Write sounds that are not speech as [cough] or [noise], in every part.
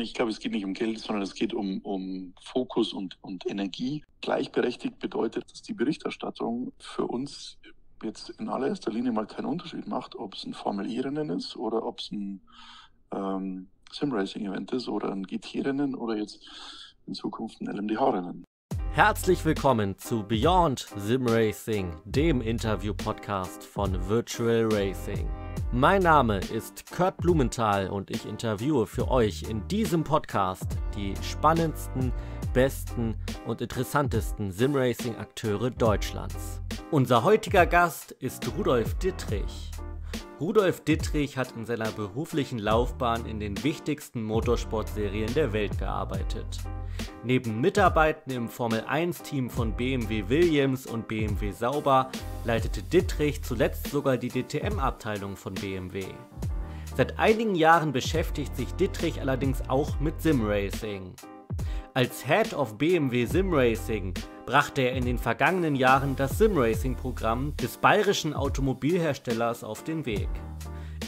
Ich glaube, es geht nicht um Geld, sondern es geht um, um Fokus und, und Energie. Gleichberechtigt bedeutet, dass die Berichterstattung für uns jetzt in allererster Linie mal keinen Unterschied macht, ob es ein Formel E-Rennen ist oder ob es ein ähm, Sim-Racing-Event ist oder ein GT-Rennen oder jetzt in Zukunft ein LMDH-Rennen. Herzlich willkommen zu Beyond Sim Racing, dem Interview-Podcast von Virtual Racing. Mein Name ist Kurt Blumenthal und ich interviewe für euch in diesem Podcast die spannendsten, besten und interessantesten Simracing-Akteure Deutschlands. Unser heutiger Gast ist Rudolf Dittrich. Rudolf Dittrich hat in seiner beruflichen Laufbahn in den wichtigsten Motorsportserien der Welt gearbeitet. Neben Mitarbeiten im Formel-1-Team von BMW Williams und BMW Sauber leitete Dittrich zuletzt sogar die DTM-Abteilung von BMW. Seit einigen Jahren beschäftigt sich Dittrich allerdings auch mit Simracing. Als Head of BMW Simracing brachte er in den vergangenen Jahren das Simracing-Programm des bayerischen Automobilherstellers auf den Weg.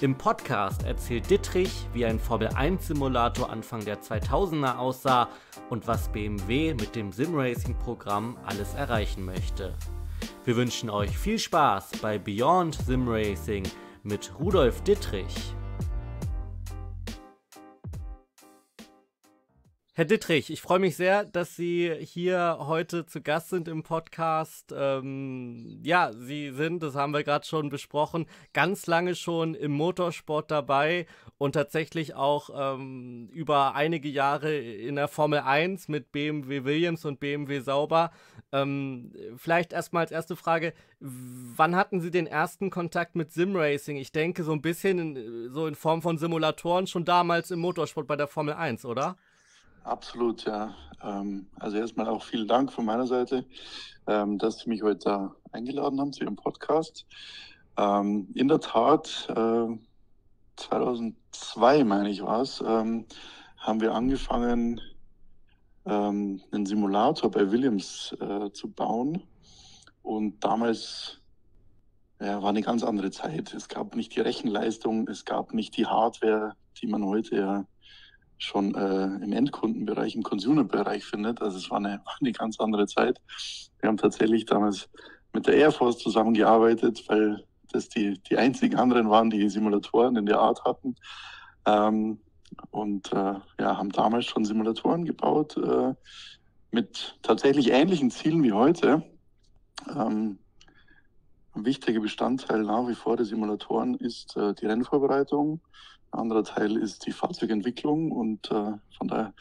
Im Podcast erzählt Dittrich, wie ein Formel-1-Simulator Anfang der 2000er aussah und was BMW mit dem Simracing-Programm alles erreichen möchte. Wir wünschen euch viel Spaß bei Beyond Simracing mit Rudolf Dittrich. Herr Dittrich, ich freue mich sehr, dass Sie hier heute zu Gast sind im Podcast. Ähm, ja, Sie sind, das haben wir gerade schon besprochen, ganz lange schon im Motorsport dabei und tatsächlich auch ähm, über einige Jahre in der Formel 1 mit BMW Williams und BMW Sauber. Ähm, vielleicht erstmal als erste Frage, wann hatten Sie den ersten Kontakt mit Simracing? Ich denke so ein bisschen in, so in Form von Simulatoren schon damals im Motorsport bei der Formel 1, oder? Absolut, ja. Ähm, also erstmal auch vielen Dank von meiner Seite, ähm, dass Sie mich heute da eingeladen haben zu Ihrem Podcast. Ähm, in der Tat, 2002 meine ich war es, haben wir angefangen, einen Simulator bei Williams äh, zu bauen. Und damals ja, war eine ganz andere Zeit. Es gab nicht die Rechenleistung, es gab nicht die Hardware, die man heute ja schon äh, im Endkundenbereich, im Consumer-Bereich findet. Also es war eine, [laughs] eine ganz andere Zeit. Wir haben tatsächlich damals mit der Air Force zusammengearbeitet, weil das die, die einzigen anderen waren, die Simulatoren in der Art hatten. Ähm, und äh, ja, haben damals schon Simulatoren gebaut äh, mit tatsächlich ähnlichen Zielen wie heute. Ähm, ein wichtiger Bestandteil nach wie vor der Simulatoren ist äh, die Rennvorbereitung, anderer Teil ist die Fahrzeugentwicklung und äh, von daher,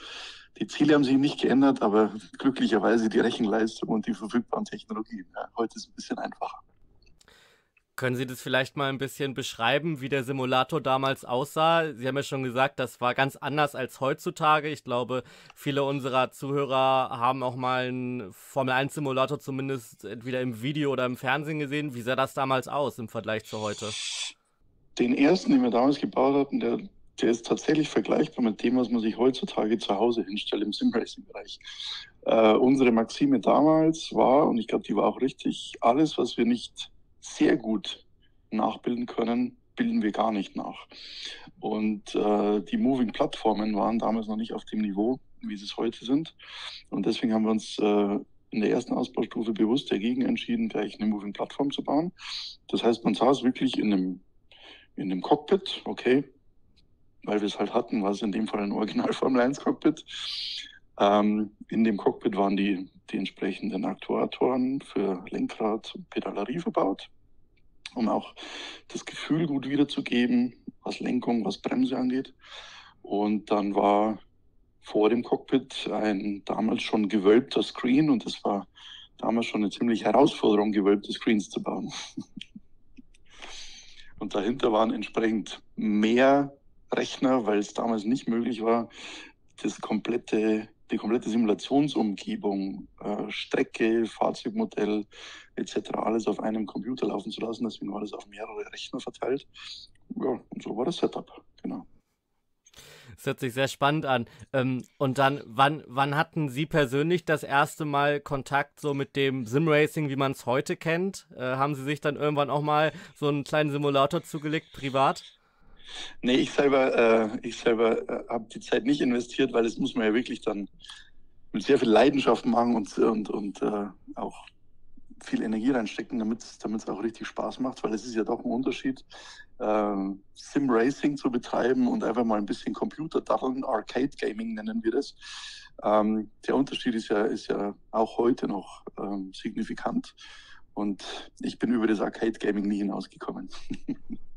die Ziele haben sich nicht geändert, aber glücklicherweise die Rechenleistung und die verfügbaren Technologien. Ja, heute ist es ein bisschen einfacher. Können Sie das vielleicht mal ein bisschen beschreiben, wie der Simulator damals aussah? Sie haben ja schon gesagt, das war ganz anders als heutzutage. Ich glaube, viele unserer Zuhörer haben auch mal einen Formel-1-Simulator zumindest entweder im Video oder im Fernsehen gesehen. Wie sah das damals aus im Vergleich zu heute? Den ersten, den wir damals gebaut hatten, der, der ist tatsächlich vergleichbar mit dem, was man sich heutzutage zu Hause hinstellt im Simracing-Bereich. Äh, unsere Maxime damals war, und ich glaube, die war auch richtig, alles, was wir nicht sehr gut nachbilden können, bilden wir gar nicht nach. Und äh, die Moving-Plattformen waren damals noch nicht auf dem Niveau, wie sie es heute sind. Und deswegen haben wir uns äh, in der ersten Ausbaustufe bewusst dagegen entschieden, gleich eine Moving-Plattform zu bauen. Das heißt, man saß wirklich in einem in dem Cockpit, okay, weil wir es halt hatten, war es in dem Fall ein Original Formel 1 Cockpit. Ähm, in dem Cockpit waren die, die entsprechenden Aktuatoren für Lenkrad und Pedalerie verbaut, um auch das Gefühl gut wiederzugeben, was Lenkung, was Bremse angeht. Und dann war vor dem Cockpit ein damals schon gewölbter Screen und es war damals schon eine ziemliche Herausforderung, gewölbte Screens zu bauen. Und dahinter waren entsprechend mehr Rechner, weil es damals nicht möglich war, das komplette, die komplette Simulationsumgebung, äh, Strecke, Fahrzeugmodell etc. alles auf einem Computer laufen zu lassen. Deswegen war das auf mehrere Rechner verteilt. Ja, und so war das Setup, genau. Das hört sich sehr spannend an. Ähm, und dann, wann, wann hatten Sie persönlich das erste Mal Kontakt so mit dem Simracing, wie man es heute kennt? Äh, haben Sie sich dann irgendwann auch mal so einen kleinen Simulator zugelegt, privat? Nee, ich selber, äh, ich selber äh, habe die Zeit nicht investiert, weil das muss man ja wirklich dann mit sehr viel Leidenschaft machen und, und, und äh, auch viel Energie reinstecken, damit es auch richtig Spaß macht, weil es ist ja doch ein Unterschied, äh, Sim-Racing zu betreiben und einfach mal ein bisschen Computer-Daddeln, Arcade-Gaming nennen wir das. Ähm, der Unterschied ist ja, ist ja auch heute noch ähm, signifikant und ich bin über das Arcade-Gaming nie hinausgekommen. [laughs]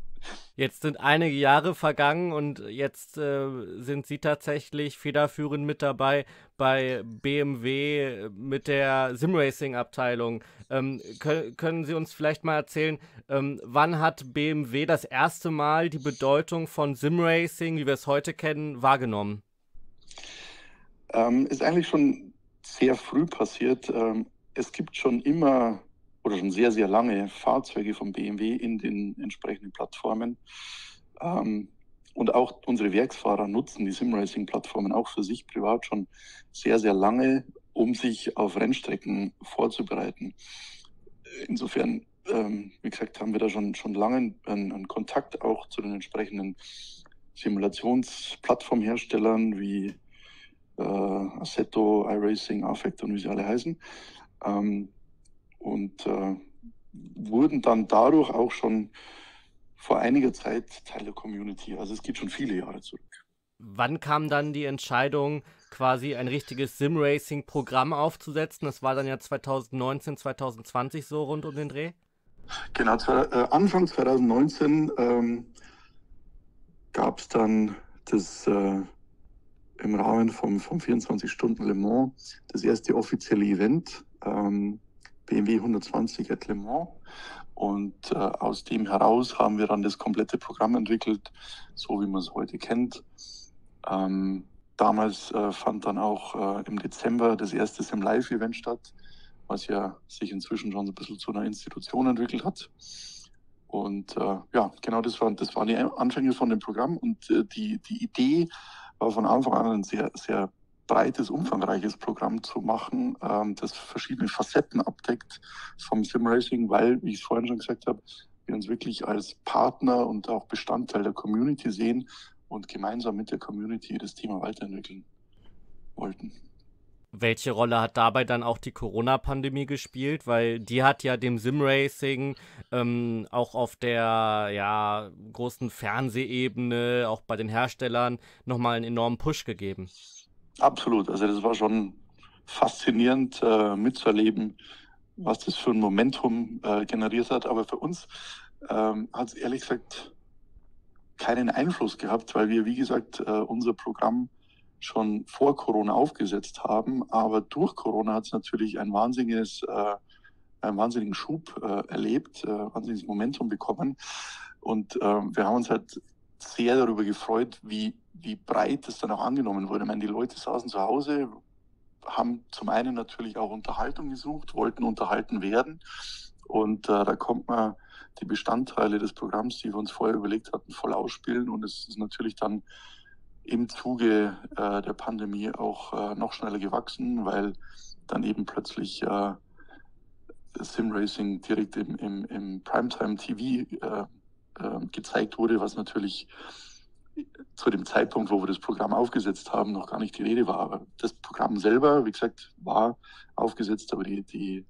Jetzt sind einige Jahre vergangen und jetzt äh, sind Sie tatsächlich federführend mit dabei bei BMW mit der Simracing-Abteilung. Ähm, können, können Sie uns vielleicht mal erzählen, ähm, wann hat BMW das erste Mal die Bedeutung von Simracing, wie wir es heute kennen, wahrgenommen? Ähm, ist eigentlich schon sehr früh passiert. Ähm, es gibt schon immer oder schon sehr, sehr lange Fahrzeuge von BMW in den entsprechenden Plattformen. Ähm, und auch unsere Werksfahrer nutzen die Simracing-Plattformen auch für sich privat schon sehr, sehr lange, um sich auf Rennstrecken vorzubereiten. Insofern, ähm, wie gesagt, haben wir da schon, schon lange einen, einen Kontakt auch zu den entsprechenden Simulationsplattformherstellern wie äh, Assetto, iRacing, Affect und wie sie alle heißen. Ähm, und äh, wurden dann dadurch auch schon vor einiger Zeit Teil der Community. Also es geht schon viele Jahre zurück. Wann kam dann die Entscheidung, quasi ein richtiges Sim-Racing-Programm aufzusetzen? Das war dann ja 2019, 2020 so rund um den Dreh? Genau, äh, Anfang 2019 ähm, gab es dann das äh, im Rahmen vom, vom 24 Stunden Le Mans das erste offizielle Event. Ähm, BMW 120 at Le Mans. Und äh, aus dem heraus haben wir dann das komplette Programm entwickelt, so wie man es heute kennt. Ähm, damals äh, fand dann auch äh, im Dezember das erste Sim Live-Event statt, was ja sich inzwischen schon ein bisschen zu einer Institution entwickelt hat. Und äh, ja, genau das waren, das waren die Anfänge von dem Programm. Und äh, die, die Idee war von Anfang an ein sehr, sehr breites, umfangreiches Programm zu machen, ähm, das verschiedene Facetten abdeckt vom Simracing, weil, wie ich es vorhin schon gesagt habe, wir uns wirklich als Partner und auch Bestandteil der Community sehen und gemeinsam mit der Community das Thema weiterentwickeln wollten. Welche Rolle hat dabei dann auch die Corona-Pandemie gespielt? Weil die hat ja dem Simracing ähm, auch auf der ja, großen Fernsehebene, auch bei den Herstellern, nochmal einen enormen Push gegeben. Absolut. Also das war schon faszinierend äh, mitzuerleben, was das für ein Momentum äh, generiert hat. Aber für uns ähm, hat es ehrlich gesagt keinen Einfluss gehabt, weil wir, wie gesagt, äh, unser Programm schon vor Corona aufgesetzt haben. Aber durch Corona hat es natürlich ein wahnsinniges, äh, einen wahnsinnigen Schub äh, erlebt, äh, wahnsinniges Momentum bekommen. Und äh, wir haben uns halt sehr darüber gefreut, wie, wie breit das dann auch angenommen wurde. Ich meine, die Leute saßen zu Hause, haben zum einen natürlich auch Unterhaltung gesucht, wollten unterhalten werden. Und äh, da kommt man die Bestandteile des Programms, die wir uns vorher überlegt hatten, voll ausspielen. Und es ist natürlich dann im Zuge äh, der Pandemie auch äh, noch schneller gewachsen, weil dann eben plötzlich äh, Sim-Racing direkt im, im, im Primetime-TV äh, äh, gezeigt wurde, was natürlich zu dem Zeitpunkt, wo wir das Programm aufgesetzt haben, noch gar nicht die Rede war. Aber das Programm selber, wie gesagt, war aufgesetzt, aber die, die,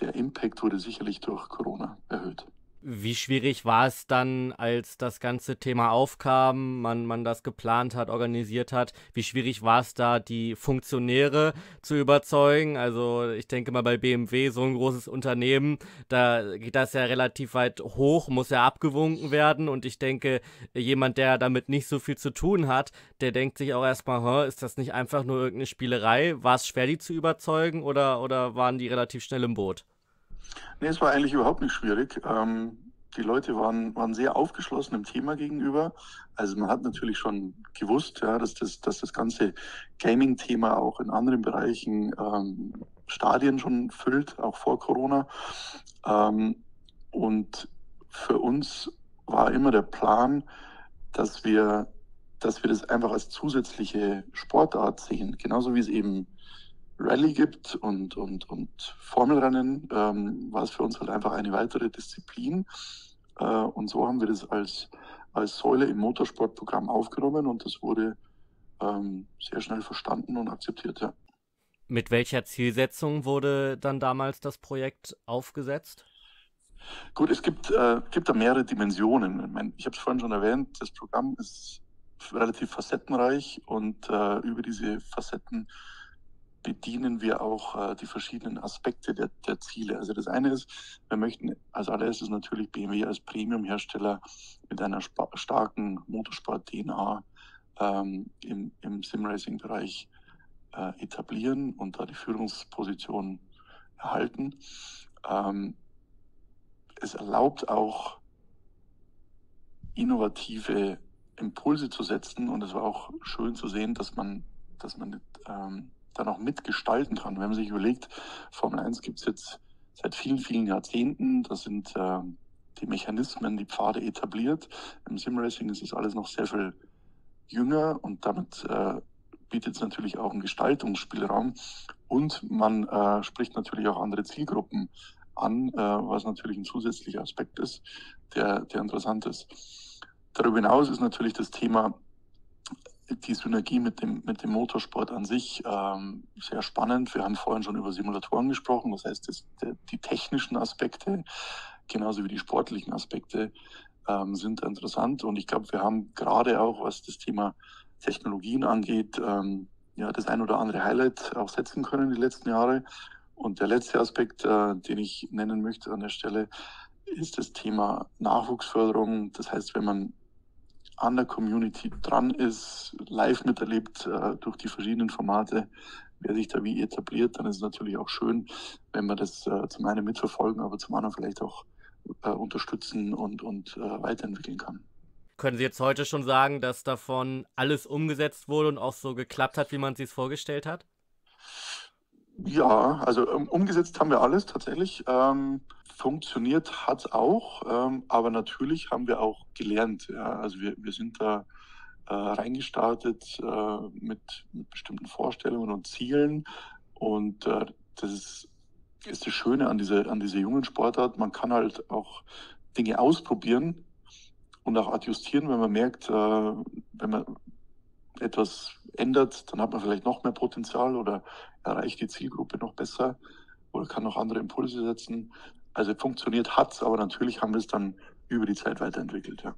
der Impact wurde sicherlich durch Corona erhöht. Wie schwierig war es dann, als das ganze Thema aufkam, man, man das geplant hat, organisiert hat? Wie schwierig war es da, die Funktionäre zu überzeugen? Also ich denke mal bei BMW, so ein großes Unternehmen, da geht das ja relativ weit hoch, muss ja abgewunken werden. Und ich denke, jemand, der damit nicht so viel zu tun hat, der denkt sich auch erstmal, ist das nicht einfach nur irgendeine Spielerei? War es schwer, die zu überzeugen oder, oder waren die relativ schnell im Boot? Nee, es war eigentlich überhaupt nicht schwierig. Ähm, die Leute waren, waren sehr aufgeschlossen dem Thema gegenüber. Also man hat natürlich schon gewusst, ja, dass, das, dass das ganze Gaming-Thema auch in anderen Bereichen ähm, Stadien schon füllt, auch vor Corona. Ähm, und für uns war immer der Plan, dass wir, dass wir das einfach als zusätzliche Sportart sehen, genauso wie es eben Rallye gibt und, und, und Formelrennen, ähm, war es für uns halt einfach eine weitere Disziplin. Äh, und so haben wir das als, als Säule im Motorsportprogramm aufgenommen und das wurde ähm, sehr schnell verstanden und akzeptiert. Ja. Mit welcher Zielsetzung wurde dann damals das Projekt aufgesetzt? Gut, es gibt, äh, gibt da mehrere Dimensionen. Ich, mein, ich habe es vorhin schon erwähnt, das Programm ist relativ facettenreich und äh, über diese Facetten bedienen wir auch äh, die verschiedenen Aspekte der, der, Ziele. Also das eine ist, wir möchten als allererstes natürlich BMW als Premium-Hersteller mit einer starken Motorsport-DNA ähm, im, im Sim-Racing-Bereich äh, etablieren und da die Führungsposition erhalten. Ähm, es erlaubt auch innovative Impulse zu setzen und es war auch schön zu sehen, dass man, dass man ähm, dann auch mitgestalten kann. Wenn man sich überlegt, Formel 1 gibt es jetzt seit vielen, vielen Jahrzehnten, da sind äh, die Mechanismen, die Pfade etabliert. Im Simracing ist es alles noch sehr viel jünger und damit äh, bietet es natürlich auch einen Gestaltungsspielraum und man äh, spricht natürlich auch andere Zielgruppen an, äh, was natürlich ein zusätzlicher Aspekt ist, der, der interessant ist. Darüber hinaus ist natürlich das Thema die Synergie mit dem, mit dem Motorsport an sich ähm, sehr spannend. Wir haben vorhin schon über Simulatoren gesprochen, das heißt, das, die, die technischen Aspekte genauso wie die sportlichen Aspekte ähm, sind interessant. Und ich glaube, wir haben gerade auch, was das Thema Technologien angeht, ähm, ja, das ein oder andere Highlight auch setzen können die letzten Jahre. Und der letzte Aspekt, äh, den ich nennen möchte an der Stelle, ist das Thema Nachwuchsförderung. Das heißt, wenn man an der Community dran ist, live miterlebt äh, durch die verschiedenen Formate, wer sich da wie etabliert, dann ist es natürlich auch schön, wenn wir das äh, zum einen mitverfolgen, aber zum anderen vielleicht auch äh, unterstützen und, und äh, weiterentwickeln kann. Können Sie jetzt heute schon sagen, dass davon alles umgesetzt wurde und auch so geklappt hat, wie man sich es vorgestellt hat? Ja, also um, umgesetzt haben wir alles tatsächlich. Ähm, funktioniert hat auch, ähm, aber natürlich haben wir auch gelernt. Ja? Also wir, wir sind da äh, reingestartet äh, mit, mit, bestimmten Vorstellungen und Zielen und äh, das ist, ist das Schöne an dieser, an dieser jungen Sportart. Man kann halt auch Dinge ausprobieren und auch adjustieren, wenn man merkt, äh, wenn man etwas ändert, dann hat man vielleicht noch mehr Potenzial oder erreicht die Zielgruppe noch besser oder kann noch andere Impulse setzen. Also funktioniert hat's, aber natürlich haben wir es dann über die Zeit weiterentwickelt, ja.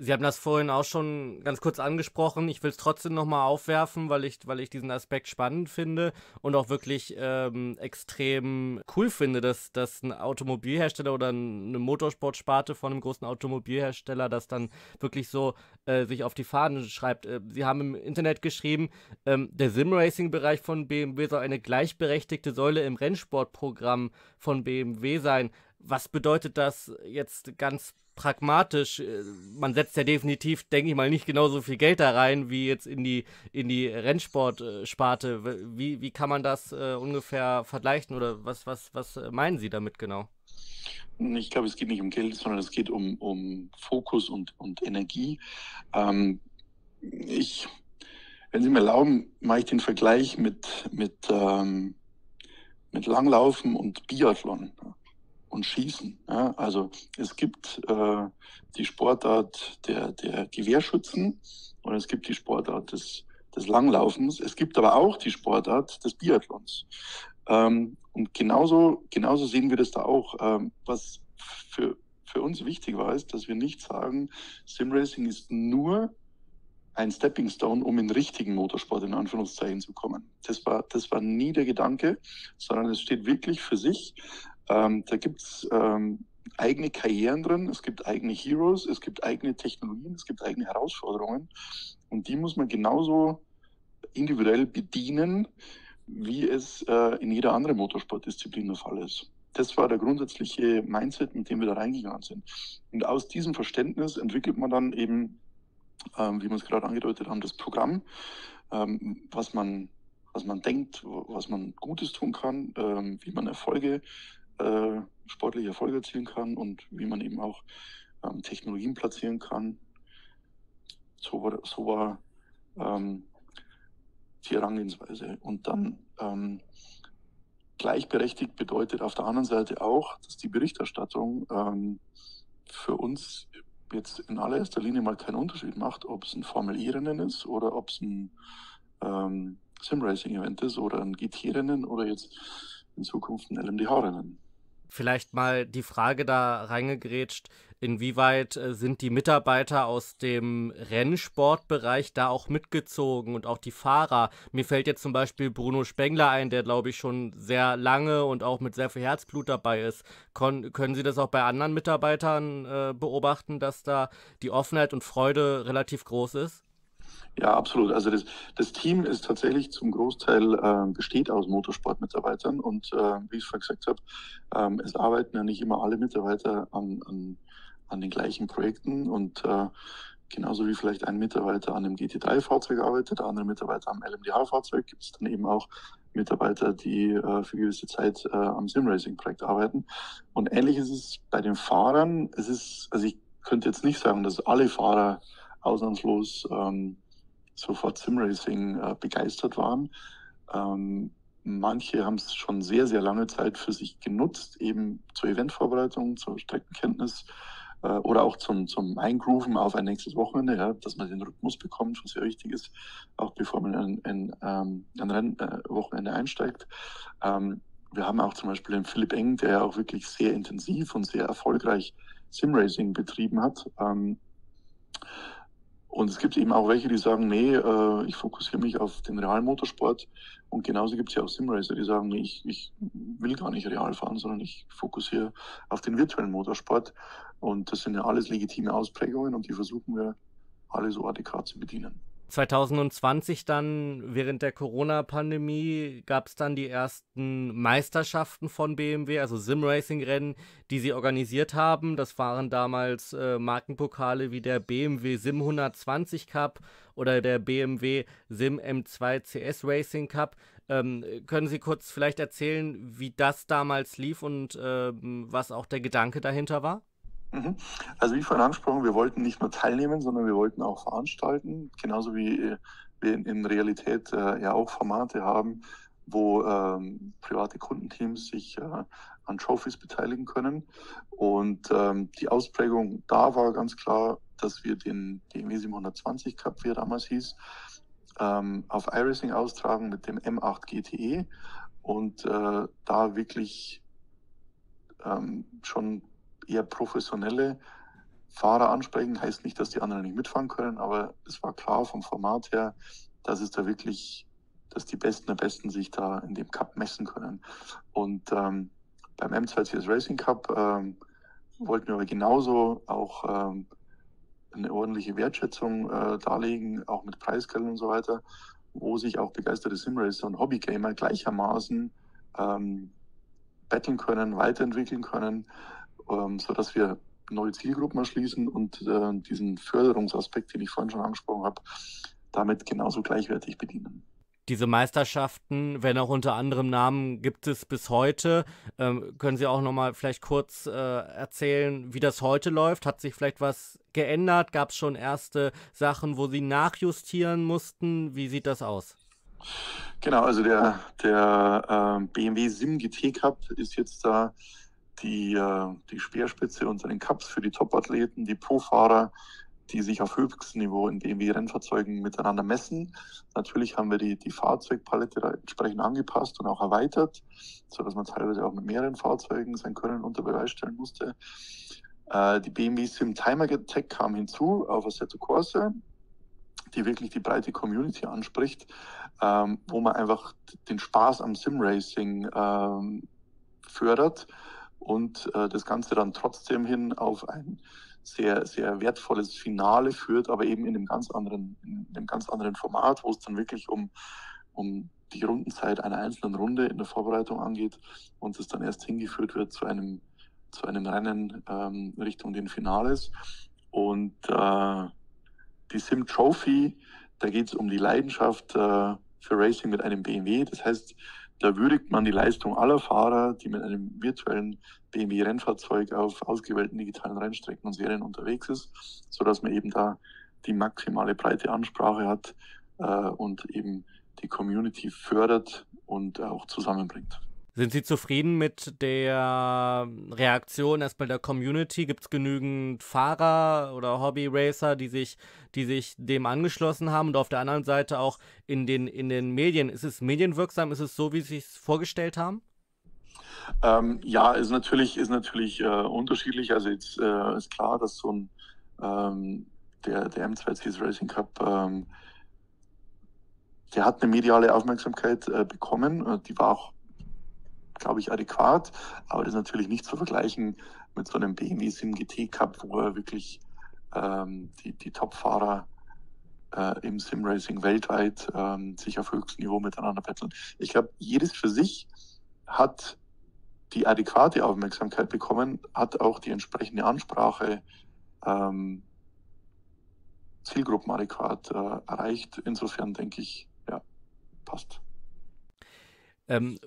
Sie haben das vorhin auch schon ganz kurz angesprochen. Ich will es trotzdem nochmal aufwerfen, weil ich, weil ich diesen Aspekt spannend finde und auch wirklich ähm, extrem cool finde, dass, dass ein Automobilhersteller oder eine Motorsportsparte von einem großen Automobilhersteller das dann wirklich so äh, sich auf die Fahnen schreibt. Äh, Sie haben im Internet geschrieben, ähm, der Simracing-Bereich von BMW soll eine gleichberechtigte Säule im Rennsportprogramm von BMW sein. Was bedeutet das jetzt ganz pragmatisch. Äh, man setzt ja definitiv, denke ich mal, nicht genauso viel Geld da rein wie jetzt in die, in die Rennsportsparte. Wie, wie kann man das äh, ungefähr vergleichen oder was, was, was meinen Sie damit genau? Ich glaube, es geht nicht um Geld, sondern es geht um, um Fokus und, und Energie. Ähm, ich, wenn Sie mir erlauben, mache ich den Vergleich mit, mit, ähm, mit Langlaufen und Biathlon und Schießen. Ja? Also es gibt äh, die Sportart der, der Gewehrschützen und es gibt die Sportart des, des Langlaufens. Es gibt aber auch die Sportart des Biathlons. Ähm, und genauso, genauso sehen wir das da auch. Ähm, was für, für uns wichtig war, ist, dass wir nicht sagen, Simracing ist nur ein Stepping Stone, um in richtigen Motorsport in Anführungszeichen zu kommen. Das war, das war nie der Gedanke, sondern es steht wirklich für sich ähm, da gibt es ähm, eigene Karrieren drin, es gibt eigene Heroes, es gibt eigene Technologien, es gibt eigene Herausforderungen. Und die muss man genauso individuell bedienen, wie es äh, in jeder anderen Motorsportdisziplin der Fall ist. Das war der grundsätzliche Mindset, mit dem wir da reingegangen sind. Und aus diesem Verständnis entwickelt man dann eben, ähm, wie wir es gerade angedeutet haben, das Programm, ähm, was man was man denkt, was man Gutes tun kann, ähm, wie man Erfolge äh, sportliche Erfolge erzielen kann und wie man eben auch ähm, Technologien platzieren kann. So war, so war ähm, die Herangehensweise. Und dann ähm, gleichberechtigt bedeutet auf der anderen Seite auch, dass die Berichterstattung ähm, für uns jetzt in allererster Linie mal keinen Unterschied macht, ob es ein Formel E-Rennen ist oder ob es ein ähm, Sim-Racing-Event ist oder ein GT-Rennen oder jetzt in Zukunft ein LMDH-Rennen. Vielleicht mal die Frage da reingegrätscht, inwieweit äh, sind die Mitarbeiter aus dem Rennsportbereich da auch mitgezogen und auch die Fahrer? Mir fällt jetzt zum Beispiel Bruno Spengler ein, der glaube ich schon sehr lange und auch mit sehr viel Herzblut dabei ist. Kon können Sie das auch bei anderen Mitarbeitern äh, beobachten, dass da die Offenheit und Freude relativ groß ist? Ja, absolut. Also das, das Team ist tatsächlich zum Großteil äh, besteht aus Motorsportmitarbeitern und äh, wie ich vorhin gesagt habe, ähm, es arbeiten ja nicht immer alle Mitarbeiter an, an, an den gleichen Projekten und äh, genauso wie vielleicht ein Mitarbeiter an einem GT3-Fahrzeug arbeitet, andere Mitarbeiter am LMDH-Fahrzeug, gibt es dann eben auch Mitarbeiter, die äh, für gewisse Zeit äh, am Simracing-Projekt arbeiten. Und ähnlich ist es bei den Fahrern. Es ist, also ich könnte jetzt nicht sagen, dass alle Fahrer ausnahmslos ähm, sofort Simracing äh, begeistert waren. Ähm, manche haben es schon sehr, sehr lange Zeit für sich genutzt, eben zur Eventvorbereitung, zur Streckenkenntnis äh, oder auch zum, zum Eingrooven auf ein nächstes Wochenende, ja, dass man den Rhythmus bekommt, was sehr wichtig ist, auch bevor man in, in, ähm, ein Rennwochenende äh, einsteigt. Ähm, wir haben auch zum Beispiel den Philipp Eng, der ja auch wirklich sehr intensiv und sehr erfolgreich Simracing betrieben hat. Ähm, und es gibt eben auch welche, die sagen, nee, äh, ich fokussiere mich auf den realen Motorsport. Und genauso gibt es ja auch Simracer, die sagen, nee, ich, ich will gar nicht real fahren, sondern ich fokussiere auf den virtuellen Motorsport. Und das sind ja alles legitime Ausprägungen und die versuchen wir alle so adäquat zu bedienen. 2020 dann, während der Corona-Pandemie, gab es dann die ersten Meisterschaften von BMW, also Sim-Racing-Rennen, die sie organisiert haben. Das waren damals äh, Markenpokale wie der BMW Sim 120 Cup oder der BMW Sim M2 CS Racing Cup. Ähm, können Sie kurz vielleicht erzählen, wie das damals lief und äh, was auch der Gedanke dahinter war? Mhm. Also wie vorhin angesprochen, wir wollten nicht nur teilnehmen, sondern wir wollten auch veranstalten, genauso wie äh, wir in, Realität äh, ja auch Formate haben, wo ähm, private Kundenteams sich äh, an Trophies beteiligen können. Und ähm, die Ausprägung da war ganz klar, dass wir den BMW 720 Cup, wie er damals hieß, ähm, auf iRacing austragen mit dem M8 GTE und äh, da wirklich ähm, schon eher professionelle Fahrer ansprechen. Heißt nicht, dass die anderen nicht mitfahren können, aber es war klar vom Format her, dass es da wirklich, dass die Besten der Besten sich da in dem Cup messen können. Und ähm, beim M2 CS Racing Cup ähm, wollten wir aber genauso auch ähm, eine ordentliche Wertschätzung äh, darlegen, auch mit Preisgeldern und so weiter, wo sich auch begeisterte Simracer und Hobbygamer gleichermaßen ähm, betteln können, weiterentwickeln können ähm, sodass wir neue Zielgruppen erschließen und äh, diesen Förderungsaspekt, den ich vorhin schon angesprochen habe, damit genauso gleichwertig bedienen. Diese Meisterschaften, wenn auch unter anderem Namen, gibt es bis heute. Ähm, können Sie auch noch mal vielleicht kurz äh, erzählen, wie das heute läuft? Hat sich vielleicht was geändert? Gab es schon erste Sachen, wo Sie nachjustieren mussten? Wie sieht das aus? Genau, also der, der äh, BMW Sim GT Cup ist jetzt da die, äh, die Speerspitze unter den Cups für die Top-Athleten, die Pro-Fahrer, die sich auf höchstem Niveau in BMW-Rennfahrzeugen miteinander messen. Natürlich haben wir die, die Fahrzeugpalette da entsprechend angepasst und auch erweitert, sodass man teilweise auch mit mehreren Fahrzeugen sein Können unter Beweis stellen musste. Äh, die BMW Sim Timer Tech kam hinzu auf Assetto Corsa, die wirklich die breite Community anspricht, ähm, wo man einfach den Spaß am Sim-Racing ähm, fördert und äh, das Ganze dann trotzdem hin auf ein sehr, sehr wertvolles Finale führt, aber eben in einem ganz anderen, in einem ganz anderen Format, wo es dann wirklich um, um die Rundenzeit einer einzelnen Runde in der Vorbereitung angeht und es dann erst hingeführt wird zu einem, zu einem Rennen ähm, Richtung den Finales. Und äh, die Sim Trophy, da geht es um die Leidenschaft äh, für Racing mit einem BMW. Das heißt, da würdigt man die Leistung aller Fahrer, die mit einem virtuellen BMW-Rennfahrzeug auf ausgewählten digitalen Rennstrecken und Serien unterwegs ist, sodass man eben da die maximale breite Ansprache hat äh, und eben die Community fördert und auch zusammenbringt. Sind Sie zufrieden mit der Reaktion erstmal der Community? Gibt es genügend Fahrer oder Hobby-Racer, die sich, die sich dem angeschlossen haben? Und auf der anderen Seite auch in den, in den Medien. Ist es medienwirksam? Ist es so, wie Sie es vorgestellt haben? Ähm, ja, ist natürlich, ist natürlich äh, unterschiedlich. Also jetzt äh, ist klar, dass so ein ähm, der, der M2 CS Racing Cup ähm, der hat eine mediale Aufmerksamkeit äh, bekommen. Die war auch, glaube ich, adäquat, aber das ist natürlich nicht zu vergleichen mit so einem BMW Sim GT Cup, wo er wirklich ähm, die, die Top-Fahrer äh, im Sim-Racing weltweit ähm, sich auf höchstem Niveau miteinander betteln. Ich glaube, jedes für sich hat die adäquate Aufmerksamkeit bekommen, hat auch die entsprechende Ansprache ähm, zielgruppenadäquat äh, erreicht. Insofern denke ich, ja, passt. Ähm,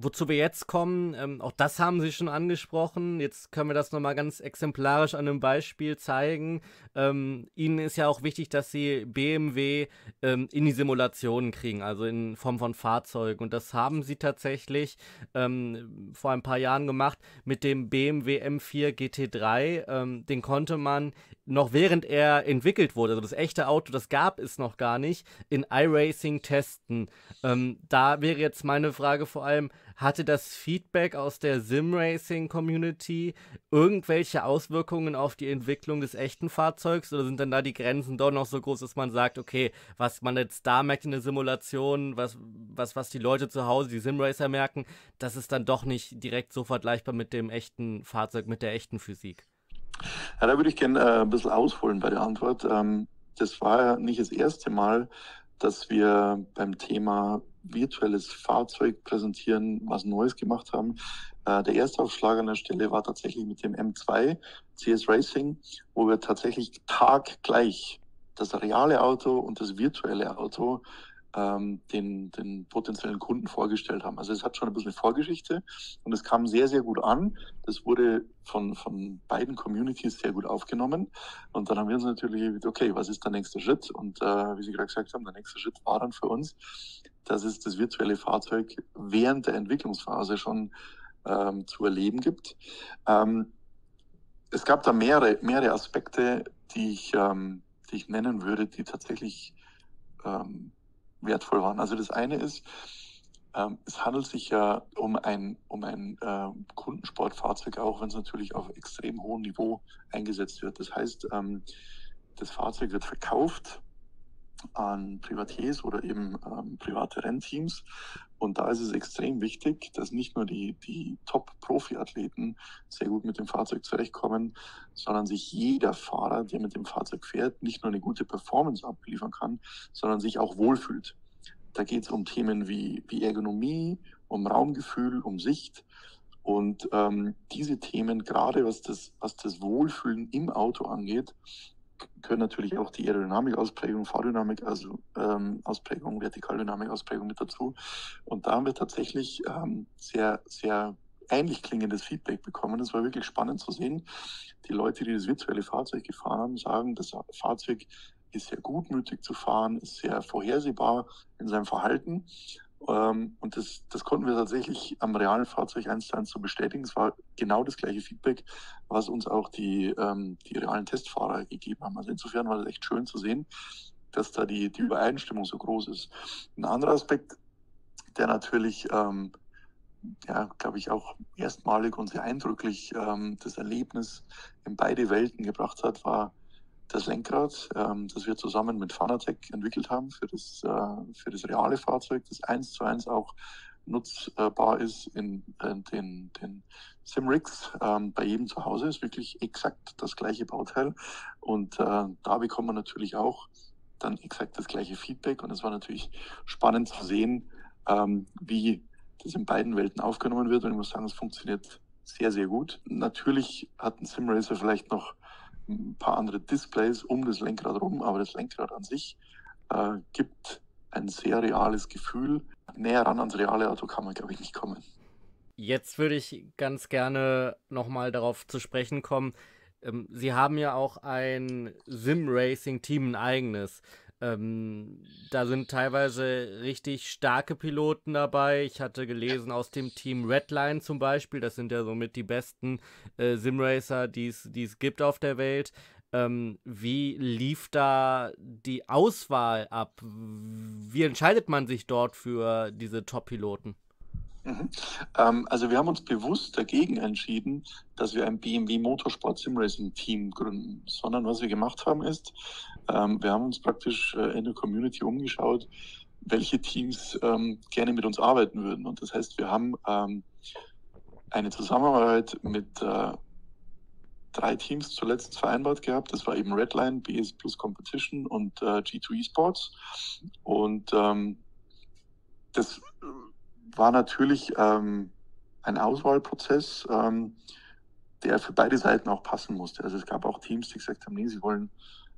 wozu wir jetzt kommen, ähm, auch das haben Sie schon angesprochen. Jetzt können wir das nochmal ganz exemplarisch an einem Beispiel zeigen. Ähm, Ihnen ist ja auch wichtig, dass Sie BMW ähm, in die Simulationen kriegen, also in Form von Fahrzeugen. Und das haben Sie tatsächlich ähm, vor ein paar Jahren gemacht mit dem BMW M4 GT3. Ähm, den konnte man noch während er entwickelt wurde, also das echte Auto, das gab es noch gar nicht, in iRacing testen. Ähm, da wäre jetzt meine Frage vor allem, hatte das Feedback aus der Sim-Racing-Community irgendwelche Auswirkungen auf die Entwicklung des echten Fahrzeugs oder sind dann da die Grenzen doch noch so groß, dass man sagt, okay, was man jetzt da merkt in der Simulation, was, was, was die Leute zu Hause, die Sim-Racer merken, das ist dann doch nicht direkt so vergleichbar mit dem echten Fahrzeug, mit der echten Physik? Ja, da würde ich gerne äh, ein bisschen ausholen bei der Antwort. Ähm, das war ja nicht das erste Mal, dass wir beim Thema virtuelles Fahrzeug präsentieren, was Neues gemacht haben. Äh, der erste Aufschlag an der Stelle war tatsächlich mit dem M2 CS Racing, wo wir tatsächlich taggleich das reale Auto und das virtuelle Auto ähm, den, den potenziellen Kunden vorgestellt haben. Also es hat schon ein bisschen Vorgeschichte und es kam sehr, sehr gut an. Das wurde von, von beiden Communities sehr gut aufgenommen. Und dann haben wir uns natürlich okay, was ist der nächste Schritt? Und äh, wie Sie gerade gesagt haben, der nächste Schritt war dann für uns, dass es das virtuelle Fahrzeug während der Entwicklungsphase schon ähm, zu erleben gibt. Ähm, es gab da mehrere, mehrere Aspekte, die ich, ähm, die ich nennen würde, die tatsächlich ähm, wertvoll waren. Also das eine ist, ähm, es handelt sich ja um ein, um ein äh, Kundensportfahrzeug, auch wenn es natürlich auf extrem hohem Niveau eingesetzt wird. Das heißt, ähm, das Fahrzeug wird verkauft an Privatiers oder eben ähm, private Rennteams. Und da ist es extrem wichtig, dass nicht nur die, die Top-Profi-Athleten sehr gut mit dem Fahrzeug zurechtkommen, sondern sich jeder Fahrer, der mit dem Fahrzeug fährt, nicht nur eine gute Performance abliefern kann, sondern sich auch wohlfühlt. Da geht es um Themen wie, wie Ergonomie, um Raumgefühl, um Sicht. Und ähm, diese Themen, gerade was das, was das Wohlfühlen im Auto angeht, können natürlich auch die Aerodynamik-Ausprägung, Fahrdynamik, also ähm, Ausprägung, Vertikaldynamik-Ausprägung mit dazu. Und da haben wir tatsächlich ähm, sehr, sehr ähnlich klingendes Feedback bekommen. Es war wirklich spannend zu sehen. Die Leute, die das virtuelle Fahrzeug gefahren haben, sagen, das Fahrzeug ist sehr gutmütig zu fahren, ist sehr vorhersehbar in seinem Verhalten. Ähm, und das, das konnten wir tatsächlich am realen Fahrzeug eins zu eins so bestätigen. Es war genau das gleiche Feedback, was uns auch die, ähm, die realen Testfahrer gegeben haben. Also insofern war das echt schön zu sehen, dass da die, die Übereinstimmung so groß ist. Ein anderer Aspekt, der natürlich, ähm, ja, glaube ich, auch erstmalig und sehr eindrücklich ähm, das Erlebnis in beide Welten gebracht hat, war das Lenkrad, ähm, das wir zusammen mit Fanatec entwickelt haben für das, äh, für das reale Fahrzeug, das eins zu eins auch nutzbar ist in, in den, den Simrigs ähm, bei jedem zu Hause, ist wirklich exakt das gleiche Bauteil. Und äh, da bekommt man natürlich auch dann exakt das gleiche Feedback. Und es war natürlich spannend zu sehen, ähm, wie das in beiden Welten aufgenommen wird. Und ich muss sagen, es funktioniert sehr, sehr gut. Natürlich hat ein Simracer vielleicht noch ein paar andere Displays um das Lenkrad rum, aber das Lenkrad an sich äh, gibt ein sehr reales Gefühl. Näher ran ans reale Auto kann man, glaube ich, nicht kommen. Jetzt würde ich ganz gerne nochmal darauf zu sprechen kommen. Ähm, Sie haben ja auch ein Sim-Racing-Team, ein eigenes. Ähm, da sind teilweise richtig starke Piloten dabei. Ich hatte gelesen aus dem Team Redline zum Beispiel. Das sind ja somit die besten äh, Simracer, die es gibt auf der Welt. Ähm, wie lief da die Auswahl ab? Wie entscheidet man sich dort für diese Top-Piloten? Mhm. Ähm, also wir haben uns bewusst dagegen entschieden, dass wir ein BMW Motorsport Simracing Team gründen, sondern was wir gemacht haben ist, ähm, wir haben uns praktisch äh, in der Community umgeschaut, welche Teams ähm, gerne mit uns arbeiten würden. Und das heißt, wir haben ähm, eine Zusammenarbeit mit äh, drei Teams zuletzt vereinbart gehabt. Das war eben Redline, BS Plus Competition und äh, G2 Esports. Und ähm, das war natürlich ähm, ein Auswahlprozess, ähm, der für beide Seiten auch passen musste. Also es gab auch Teams, die gesagt haben, nee, sie wollen,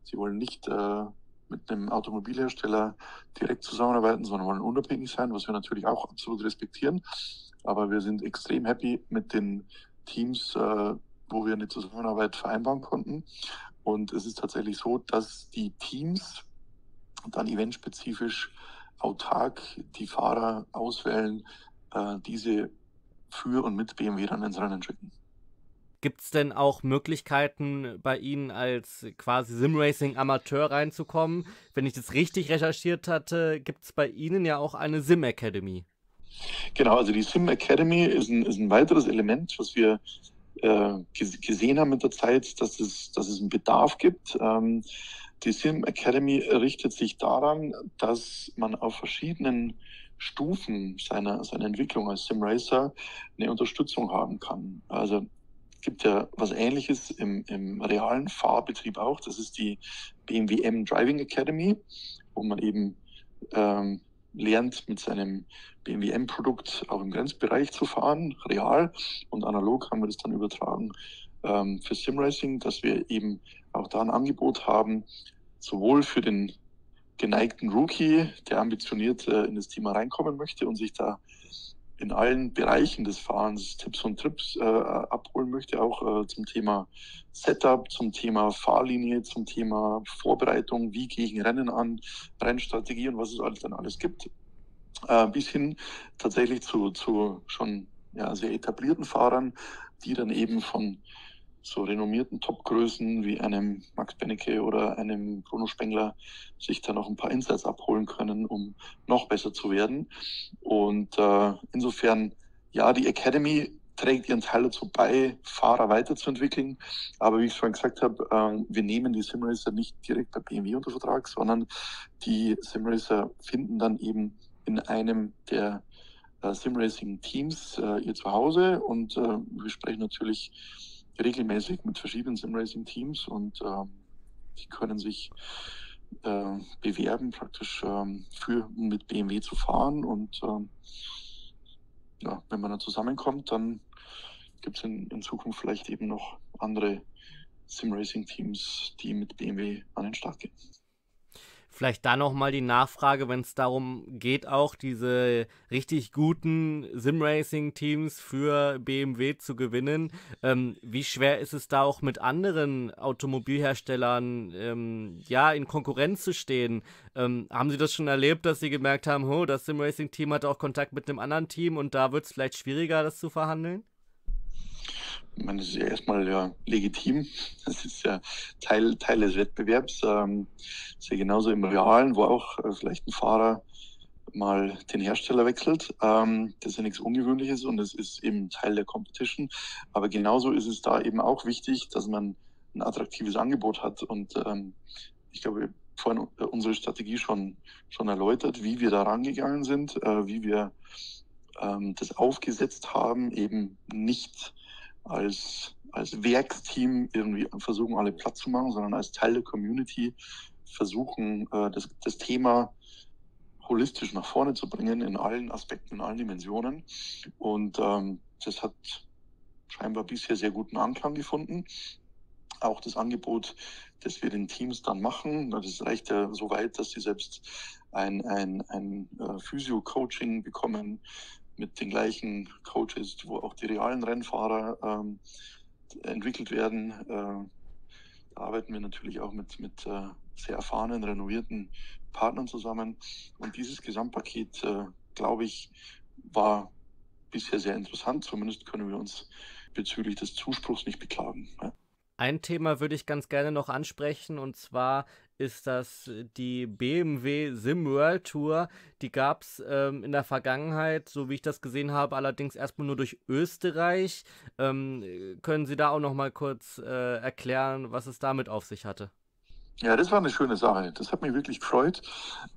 sie wollen nicht äh, mit einem Automobilhersteller direkt zusammenarbeiten, sondern wollen unabhängig sein, was wir natürlich auch absolut respektieren. Aber wir sind extrem happy mit den Teams, äh, wo wir eine Zusammenarbeit vereinbaren konnten. Und es ist tatsächlich so, dass die Teams dann eventspezifisch autark die Fahrer auswählen, äh, diese für und mit BMW dann ins Rennen schicken. Gibt es denn auch Möglichkeiten bei Ihnen als quasi Simracing-Amateur reinzukommen? Wenn ich das richtig recherchiert hatte, gibt es bei Ihnen ja auch eine Sim Academy. Genau, also die Sim Academy ist ein, ist ein weiteres Element, was wir äh, gesehen haben mit der Zeit, dass es, dass es einen Bedarf gibt. Ähm, die Sim Academy richtet sich daran, dass man auf verschiedenen Stufen seiner, seiner Entwicklung als Sim Racer eine Unterstützung haben kann. Also es gibt ja was Ähnliches im, im realen Fahrbetrieb auch. Das ist die BMW M Driving Academy, wo man eben ähm, lernt, mit seinem BMW M-Produkt auch im Grenzbereich zu fahren, real. Und analog haben wir das dann übertragen ähm, für Simracing, dass wir eben auch da ein Angebot haben, sowohl für den geneigten Rookie, der ambitioniert äh, in das Thema reinkommen möchte und sich da in allen Bereichen des Fahrens Tipps und Trips äh, abholen möchte, auch äh, zum Thema Setup, zum Thema Fahrlinie, zum Thema Vorbereitung, wie ein Rennen an, Rennstrategie und was es alles dann alles gibt, äh, bis hin tatsächlich zu, zu schon ja, sehr etablierten Fahrern, die dann eben von so renommierten Topgrößen wie einem Max Bennecke oder einem Bruno Spengler sich da noch ein paar Insights abholen können, um noch besser zu werden. Und äh, insofern, ja, die Academy trägt ihren Teil dazu bei, Fahrer weiterzuentwickeln. Aber wie ich vorhin gesagt habe, äh, wir nehmen die Simracer nicht direkt bei BMW unter Vertrag, sondern die Simracer finden dann eben in einem der äh, Simracing-Teams äh, ihr Zuhause und äh, wir sprechen natürlich regelmäßig mit verschiedenen Simracing-Teams und ähm, die können sich äh, bewerben, praktisch ähm, für mit BMW zu fahren. Und ähm, ja, wenn man dann zusammenkommt, dann gibt es in, in Zukunft vielleicht eben noch andere Simracing-Teams, die mit BMW an den Start gehen. Vielleicht da nochmal die Nachfrage, wenn es darum geht, auch diese richtig guten Sim-Racing-Teams für BMW zu gewinnen. Ähm, wie schwer ist es da auch mit anderen Automobilherstellern ähm, ja, in Konkurrenz zu stehen? Ähm, haben Sie das schon erlebt, dass Sie gemerkt haben, oh, das Sim-Racing-Team hat auch Kontakt mit einem anderen Team und da wird es vielleicht schwieriger, das zu verhandeln? Ich meine, das ist ja erstmal ja legitim. Das ist ja Teil, Teil des Wettbewerbs. Ähm, ist ja genauso im Realen, wo auch äh, vielleicht ein Fahrer mal den Hersteller wechselt. Ähm, das ist ja nichts Ungewöhnliches und es ist eben Teil der Competition. Aber genauso ist es da eben auch wichtig, dass man ein attraktives Angebot hat. Und ähm, ich glaube, vorhin unsere Strategie schon, schon erläutert, wie wir da rangegangen sind, äh, wie wir ähm, das aufgesetzt haben, eben nicht als, als Werksteam irgendwie versuchen, alle Platz zu machen, sondern als Teil der Community versuchen, äh, das, das Thema holistisch nach vorne zu bringen in allen Aspekten, in allen Dimensionen. Und ähm, das hat scheinbar bisher sehr guten Anklang gefunden. Auch das Angebot, das wir den Teams dann machen, das reicht ja so weit, dass sie selbst ein, ein, ein äh, Physio-Coaching bekommen, mit den gleichen Coaches, wo auch die realen Rennfahrer ähm, entwickelt werden. Äh, arbeiten wir natürlich auch mit, mit äh, sehr erfahrenen, renovierten Partnern zusammen. Und dieses Gesamtpaket, äh, glaube ich, war bisher sehr interessant. Zumindest können wir uns bezüglich des Zuspruchs nicht beklagen. Ja. Ein Thema würde ich ganz gerne noch ansprechen und zwar ist das die BMW Sim World Tour. Die gab es ähm, in der Vergangenheit, so wie ich das gesehen habe, allerdings erstmal nur durch Österreich. Ähm, können Sie da auch noch mal kurz äh, erklären, was es damit auf sich hatte? Ja, das war eine schöne Sache. Das hat mich wirklich gefreut.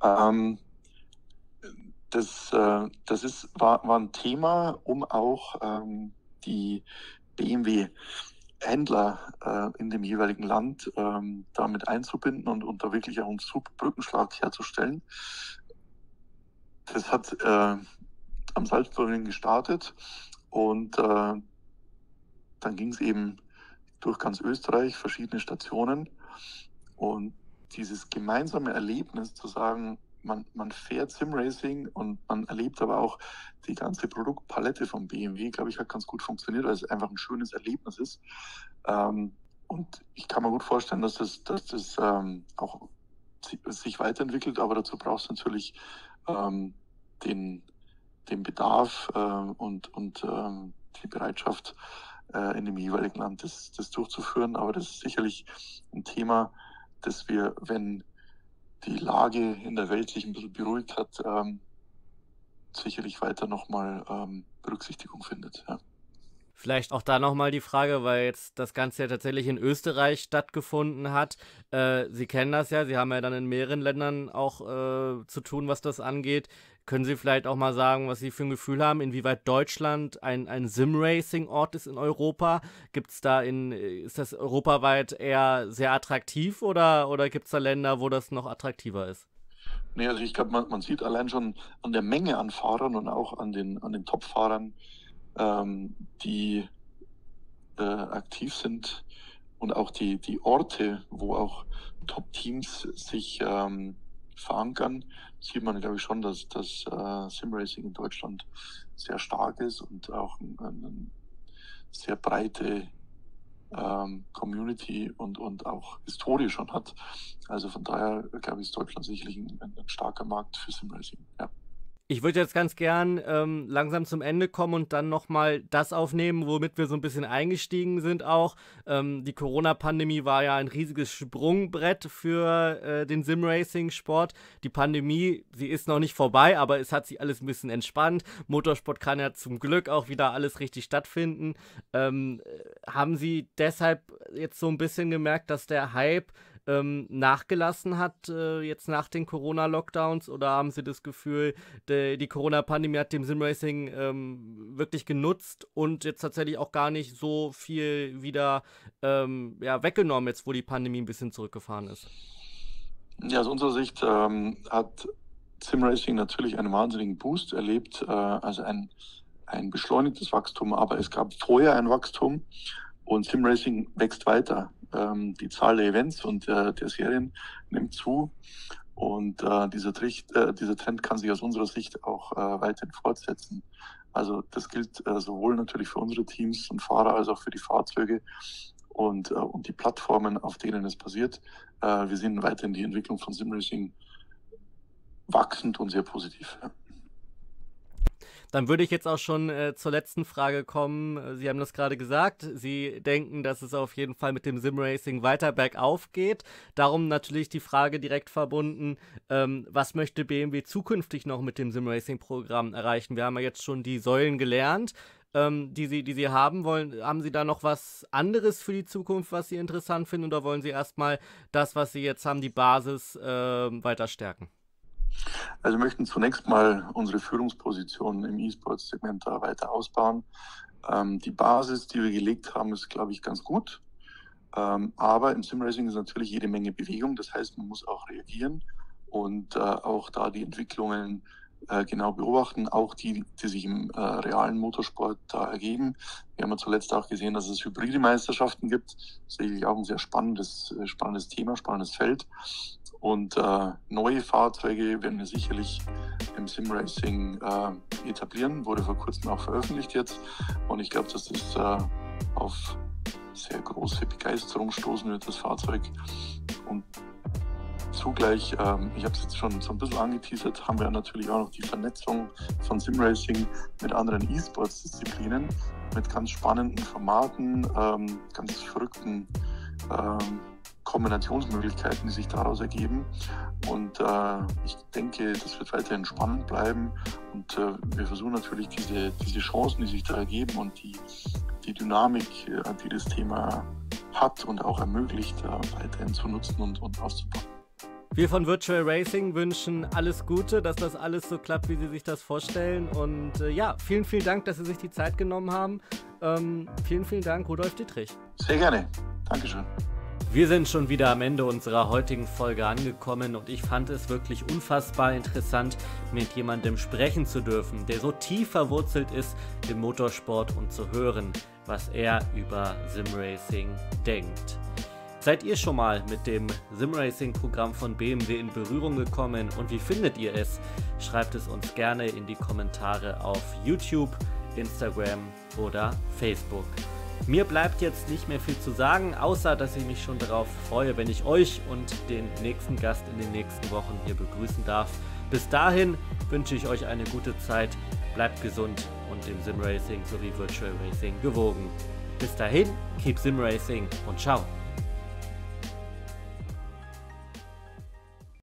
Ähm, das äh, das ist, war, war ein Thema, um auch ähm, die BMW Händler äh, in dem jeweiligen Land ähm, damit einzubinden und, und da wirklich auch einen Brückenschlag herzustellen. Das hat äh, am Salzburgring gestartet und äh, dann ging es eben durch ganz Österreich, verschiedene Stationen und dieses gemeinsame Erlebnis zu sagen, man, man fährt Simracing und man erlebt aber auch die ganze Produktpalette von BMW, glaube ich, hat ganz gut funktioniert, weil es einfach ein schönes Erlebnis ist. Ähm, und ich kann mir gut vorstellen, dass das, dass das ähm, auch sich weiterentwickelt, aber dazu brauchst du natürlich ähm, den, den Bedarf äh, und, und ähm, die Bereitschaft, äh, in dem jeweiligen Land das, das durchzuführen. Aber das ist sicherlich ein Thema, das wir, wenn die Lage in der Welt sich ein bisschen beruhigt hat, ähm, sicherlich weiter nochmal ähm, Berücksichtigung findet. Ja. Vielleicht auch da nochmal die Frage, weil jetzt das Ganze ja tatsächlich in Österreich stattgefunden hat. Äh, Sie kennen das ja, Sie haben ja dann in mehreren Ländern auch äh, zu tun, was das angeht. Können Sie vielleicht auch mal sagen, was Sie für ein Gefühl haben, inwieweit Deutschland ein, ein Sim-Racing-Ort ist in Europa? Gibt es da in, ist das europaweit eher sehr attraktiv oder, oder gibt es da Länder, wo das noch attraktiver ist? Nee, also ich glaube, man, man, sieht allein schon an der Menge an Fahrern und auch an den, an den Top-Fahrern, ähm, die äh, aktiv sind und auch die, die Orte, wo auch Top-Teams sich ähm, verankern, sieht man, glaube ich, schon, dass das äh, Simracing in Deutschland sehr stark ist und auch eine ein sehr breite ähm, Community und, und auch Historie schon hat. Also von daher, glaube ich, ist Deutschland sicherlich ein, ein starker Markt für Simracing. Ja. Ich würde jetzt ganz gern ähm, langsam zum Ende kommen und dann nochmal das aufnehmen, womit wir so ein bisschen eingestiegen sind auch. Ähm, die Corona-Pandemie war ja ein riesiges Sprungbrett für äh, den Sim-Racing-Sport. Die Pandemie, sie ist noch nicht vorbei, aber es hat sich alles ein bisschen entspannt. Motorsport kann ja zum Glück auch wieder alles richtig stattfinden. Ähm, äh, haben Sie deshalb jetzt so ein bisschen gemerkt, dass der Hype ähm, nachgelassen hat, äh, jetzt nach den Corona-Lockdowns? Oder haben Sie das Gefühl, de, die Corona-Pandemie hat dem Simracing ähm, wirklich genutzt und jetzt tatsächlich auch gar nicht so viel wieder ähm, ja, weggenommen, jetzt wo die Pandemie ein bisschen zurückgefahren ist? Ja, aus unserer Sicht ähm, hat Simracing natürlich einen wahnsinnigen Boost erlebt, äh, also ein, ein beschleunigtes Wachstum, aber es gab vorher ein Wachstum und Simracing wächst weiter. Ähm, die Zahl der Events und äh, der Serien nimmt zu. Und äh, dieser, Tricht, äh, dieser Trend kann sich aus unserer Sicht auch äh, weiterhin fortsetzen. Also das gilt äh, sowohl natürlich für unsere Teams und Fahrer als auch für die Fahrzeuge und, äh, und die Plattformen, auf denen es passiert. Äh, wir sehen weiterhin die Entwicklung von Simracing wachsend und sehr positiv. Ja. Dann würde ich jetzt auch schon äh, zur letzten Frage kommen. Sie haben das gerade gesagt. Sie denken, dass es auf jeden Fall mit dem Simracing weiter bergauf geht. Darum natürlich die Frage direkt verbunden, ähm, was möchte BMW zukünftig noch mit dem Simracing-Programm erreichen? Wir haben ja jetzt schon die Säulen gelernt. Ähm, die, sie, die Sie haben wollen. Haben Sie da noch was anderes für die Zukunft, was Sie interessant finden, oder wollen Sie erstmal das, was Sie jetzt haben, die Basis äh, weiter stärken? Also wir möchten zunächst mal unsere Führungsposition im E-Sports-Segment weiter ausbauen. Ähm, die Basis, die wir gelegt haben, ist, glaube ich, ganz gut. Ähm, aber im Simracing ist natürlich jede Menge Bewegung. Das heißt, man muss auch reagieren und äh, auch da die Entwicklungen äh, genau beobachten, auch die, die sich im äh, realen Motorsport da ergeben. Wir haben ja zuletzt auch gesehen, dass es hybride Meisterschaften gibt. Sicherlich auch ein sehr spannendes, äh, spannendes Thema, spannendes Feld. Und äh, neue Fahrzeuge werden wir sicherlich im Simracing äh, etablieren, wurde vor kurzem auch veröffentlicht jetzt. Und ich glaube, dass das äh, auf sehr große Begeisterung stoßen wird, das Fahrzeug. Und zugleich, ähm, ich habe es jetzt schon so ein bisschen angeteasert, haben wir natürlich auch noch die Vernetzung von Simracing mit anderen E-Sports-Disziplinen, mit ganz spannenden Formaten, ähm, ganz verrückten ähm, Kombinationsmöglichkeiten, die sich daraus ergeben. Und äh, ich denke, das wird weiterhin spannend bleiben. Und äh, wir versuchen natürlich diese, diese Chancen, die sich da ergeben und die, die Dynamik, äh, die das Thema hat und auch ermöglicht, äh, weiterhin zu nutzen und, und auszubauen. Wir von Virtual Racing wünschen alles Gute, dass das alles so klappt, wie Sie sich das vorstellen. Und äh, ja, vielen, vielen Dank, dass Sie sich die Zeit genommen haben. Ähm, vielen, vielen Dank, Rudolf Dietrich. Sehr gerne. Dankeschön. Wir sind schon wieder am Ende unserer heutigen Folge angekommen und ich fand es wirklich unfassbar interessant, mit jemandem sprechen zu dürfen, der so tief verwurzelt ist im Motorsport und zu hören, was er über Simracing denkt. Seid ihr schon mal mit dem Simracing-Programm von BMW in Berührung gekommen und wie findet ihr es? Schreibt es uns gerne in die Kommentare auf YouTube, Instagram oder Facebook. Mir bleibt jetzt nicht mehr viel zu sagen, außer dass ich mich schon darauf freue, wenn ich euch und den nächsten Gast in den nächsten Wochen hier begrüßen darf. Bis dahin wünsche ich euch eine gute Zeit, bleibt gesund und dem Simracing sowie Virtual Racing gewogen. Bis dahin, keep Simracing und ciao.